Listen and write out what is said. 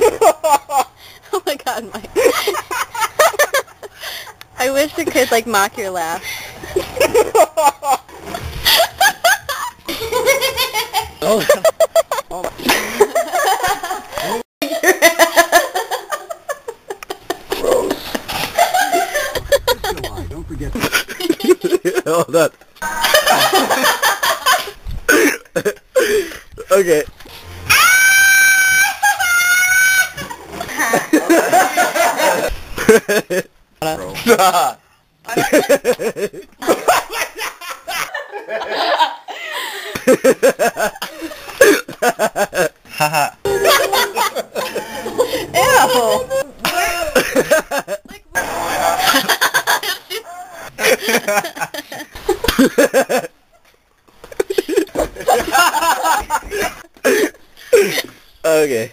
oh my god, Mike. I wish it could like mock your laugh. oh. Don't oh, forget. Hold Ew! okay.